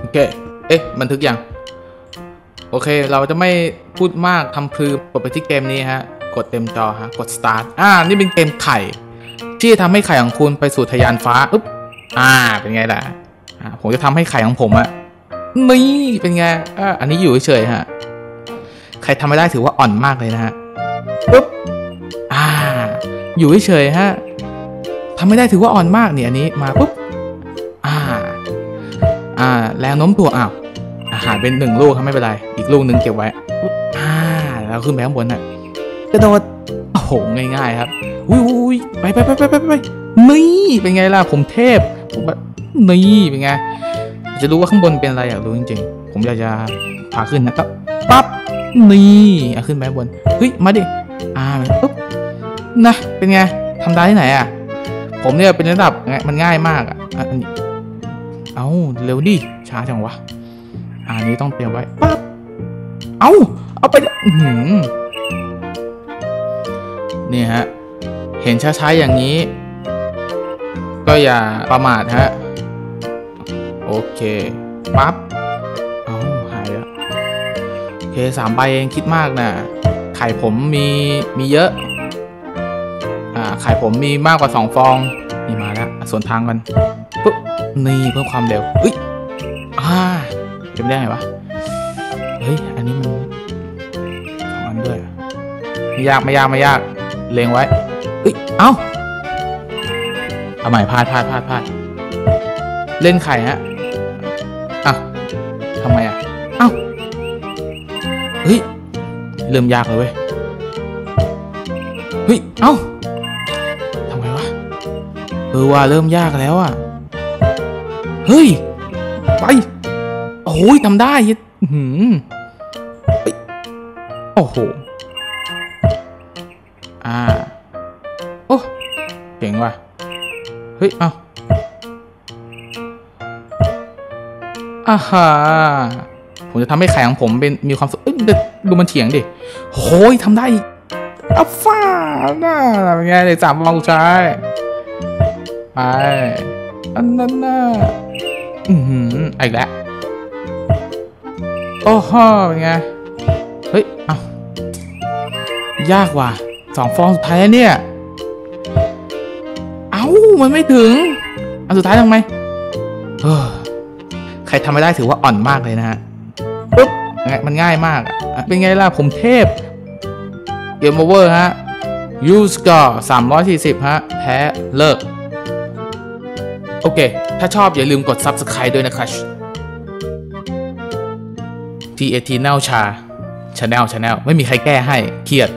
โอเค เอ๊ะ บันทึกยัง โอเค เราจะไม่พูดมากทำพลือกดไปที่เกมนี้ฮะ กดเต็มจอฮะ กด start อ่า นี่เป็นเกมไข่ ที่จะทำให้ไข่ของคุณไปสู่ทยานฟ้าอึ๊บ อ่า เป็นไงล่ะ อ่า ผมจะทำให้ไข่ของผมอะนี่ เป็นไง อ่า อันนี้อยู่เฉยๆฮะ ใครทำไม่ได้ถือว่าอ่อนมากเลยนะฮะปึ๊บ อ่า อยู่เฉยๆฮะทำไม่ได้ถือว่าอ่อนมากเนี่ยอันนี้ มาปุ๊บ อ่าแรงโน้มตัวอ้าวอาหารเป็นหนึ่งลูกครับไม่เป็นไร อีกลูกหนึ่งเก็บไว้อ่าแล้วขึ้นไปข้างบนน่ะกระโดดโอ้โหง่ายๆครับอุ้ยอุ้ยไปไปไปไปไปไปนี่เป็นไงล่ะผมเทพผมแบบนี่เป็นไงจะรู้ว่าข้างบนเป็นอะไรอยากรู้จริงๆ ผมอยากจะพาขึ้นนะก็ปั๊บนี่เอาขึ้นไปข้างบนเฮ้ยมาดิอ่าปุ๊บนะเป็นไงทำได้ที่ไหนอะผมเนี่ยเป็นระดับมันง่ายมากอะอะอันนี้ เอาเร็วดิ ช้าจังวะ อันนี้ต้องเตรียมไว้ปั๊บเอาเอาไปหือนี่ฮะ เห็นช้าๆอย่างนี้ ก็อย่าประมาทฮะ โอเค ปั๊บ เอาหายแล้ว โอเคสามใบเองคิดมากนะไข่ผมมีมีเยอะ อ่า ไข่ผมมีมากกว่าสองฟอง นี่มาแล้ว ส่วนทางกัน ปุ๊บนี่เพิ่มความเร็วเอ้ยอ่าเป็นไปได้ไงวะเฮ้ยอันนี้มันสองอันด้วยไม่ยากไม่ยากไม่ยากเลงไว้เอ้ยเอ้าเอาใหม่พลาดพลาดพลาดพลาดเล่นไข่ฮะอะทำไมอะเอ้าเฮ้ยเริ่มยากเลยเว้ยเฮ้ยเอ้าทำไมวะเออว่าเริ่มยากแล้วอะ เฮ้ย ไป โอ้ยทำได้อื้อหืมโอ้โห อ่า โอ้เก่งว่ะ เฮ้ย เอาอ่าฮะผมจะทำให้ไข่ของผมเป็นมีความสุขเอ้ยดูมันเฉียงดิโอ้ยทำได้อัฟฟ้าน่าเป็นไงเลยสามฟองสุดท้ายไป อันนั้นน่ะอือหือไอ้แล้วโอ้โหเป็นไง เฮ้ยเอ้ายากว่ะสองฟองสุดท้ายแล้วเนี่ย เอ้า มันไม่ถึง อันสุดท้ายทำไมเฮ้อใครทำไม่ได้ถือว่าอ่อนมากเลยนะฮะปุ๊บไงมันง่ายมากอะเป็นไงล่ะ ผมเทพ เกมโอเวอร์ฮะยูสกอร์340ฮะ แพ้เลิก โอเค ถ้าชอบอย่าลืมกด Subscribe ด้วยนะครับ T A T แนลชาชาแนลชาแนลไม่มีใครแก้ให้ เครียด